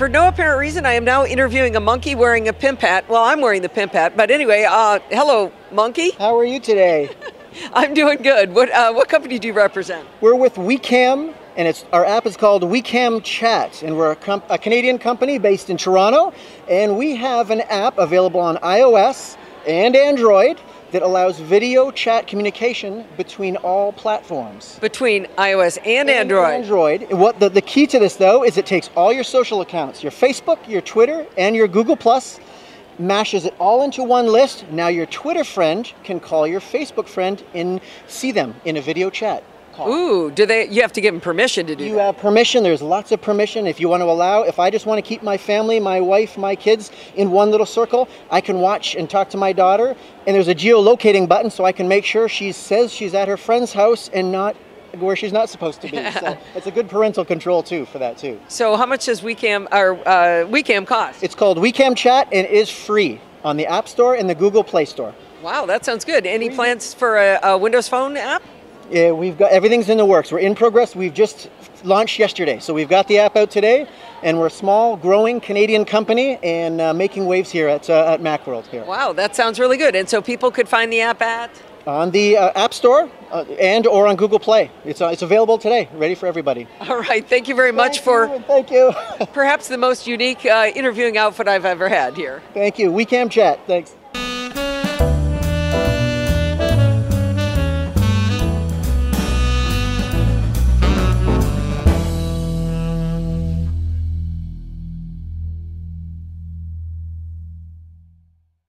for no apparent reason, I am now interviewing a monkey wearing a pimp hat. Well, I'm wearing the pimp hat, but anyway, uh, hello, monkey. How are you today? I'm doing good. What uh, what company do you represent? We're with WeCam, and it's our app is called WeCam Chat, and we're a, com- a Canadian company based in Toronto, and we have an app available on iOS and Android that allows video chat communication between all platforms. Between iOS and, Android. Android. What the, the key to this though is it takes all your social accounts, your Facebook, your Twitter, and your Google Plus, mashes it all into one list. Now your Twitter friend can call your Facebook friend and see them in a video chat. Ooh, do they? You have to give them permission to do You that. have permission. There's lots of permission. If you want to allow, if I just want to keep my family, my wife, my kids in one little circle, I can watch and talk to my daughter. And there's a geolocating button so I can make sure she says she's at her friend's house and not where she's not supposed to be. so it's a good parental control too for that too. So, how much does WeCam or uh, WeCam cost? It's called WeCam Chat and it is free on the App Store and the Google Play Store. wow, that sounds good. Any plans for a, a Windows Phone app? Yeah, we've got everything's in the works. We're in progress. We've just launched yesterday, so we've got the app out today, and we're a small, growing Canadian company and uh, making waves here at uh, at MacWorld here Wow, that sounds really good. And so people could find the app at. on the uh, App Store uh, and or on Google Play. It's uh, it's available today, ready for everybody. All right, thank you very much Thank for you, thank you, perhaps the most unique uh, interviewing outfit I've ever had here. thank you. WeCam Chat. Thanks.